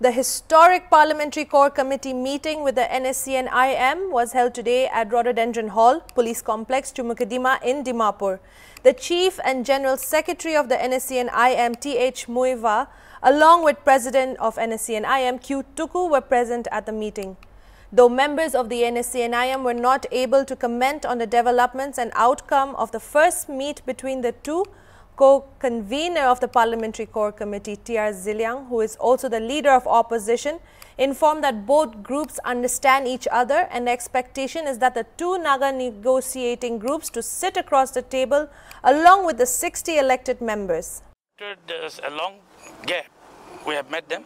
The historic Parliamentary Core Committee meeting with the NSCN-IM was held today at Rhododendron Hall, Police Complex, Chumoukedima in Dimapur. The Chief and General Secretary of the NSCN-IM, T.H. Muivah, along with President of NSCN-IM, Q. Tuccu, were present at the meeting. Though members of the NSC and IM were not able to comment on the developments and outcome of the first meet between the two, co-convener of the Parliamentary Core Committee, T.R. Zeliang, who is also the leader of opposition, informed that both groups understand each other and the expectation is that the two Naga negotiating groups to sit across the table along with the 60 elected members. There's a long gap. We have met them.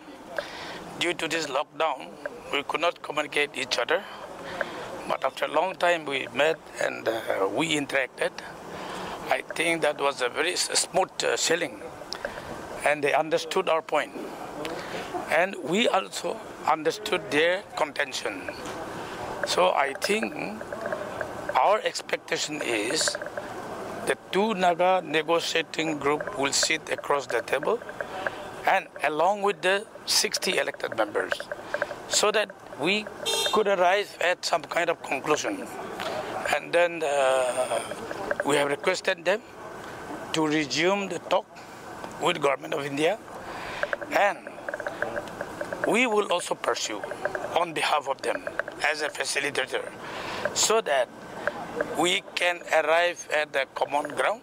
Due to this lockdown, we could not communicate each other. But after a long time, we met and uh, we interacted. I think that was a very smooth uh, sailing, and they understood our point, and we also understood their contention. So I think our expectation is the two Naga negotiating group will sit across the table and along with the 60 elected members so that we could arrive at some kind of conclusion. And then uh, we have requested them to resume the talk with government of India and we will also pursue on behalf of them as a facilitator so that we can arrive at the common ground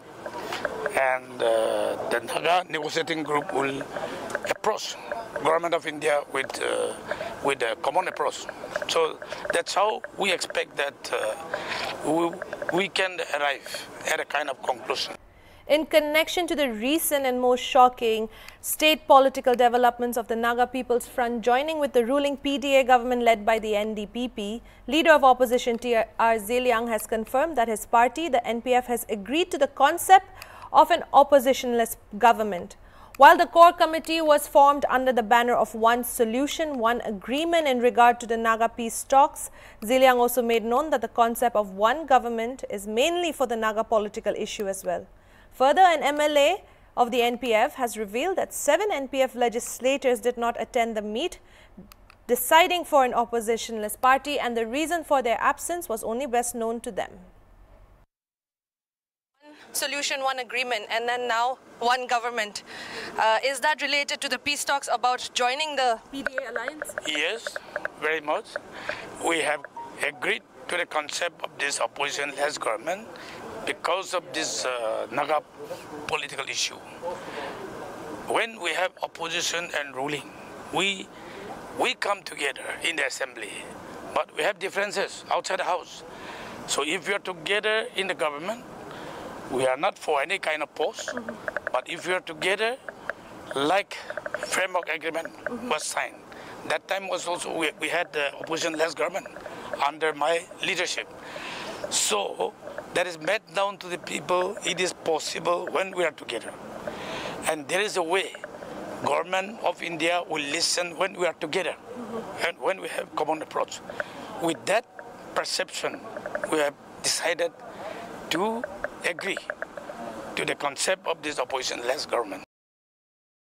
and uh, the Naga negotiating group will approach government of India with uh, with a common approach. So that's how we expect that uh, we, we can arrive at a kind of conclusion. In connection to the recent and most shocking state political developments of the Naga People's Front joining with the ruling PDA government led by the NDPP, leader of opposition T.R. Zeliang has confirmed that his party, the NPF, has agreed to the concept of an oppositionless government. While the core committee was formed under the banner of one solution, one agreement in regard to the Naga peace talks, Zeliang also made known that the concept of one government is mainly for the Naga political issue as well. Further, an MLA of the NPF has revealed that seven NPF legislators did not attend the meet, deciding for an oppositionless party and the reason for their absence was only best known to them. Solution, one agreement and then now one government. Uh, is that related to the peace talks about joining the PDA alliance? Yes, very much. We have agreed to the concept of this opposition-less government because of this uh, Naga political issue. When we have opposition and ruling, we we come together in the assembly, but we have differences outside the house. So if we are together in the government, we are not for any kind of post, mm -hmm. but if we are together, like framework agreement mm -hmm. was signed. That time was also we, we had the opposition-less government under my leadership. So that is met down to the people. It is possible when we are together. And there is a way government of India will listen when we are together mm -hmm. and when we have common approach. With that perception, we have decided to agree to the concept of this opposition-less government.